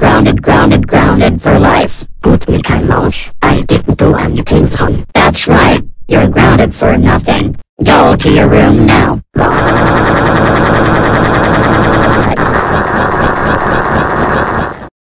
Grounded, grounded, grounded, for life. But me, Mouse, I didn't do anything wrong. That's right. You're grounded for nothing. Go to your room now.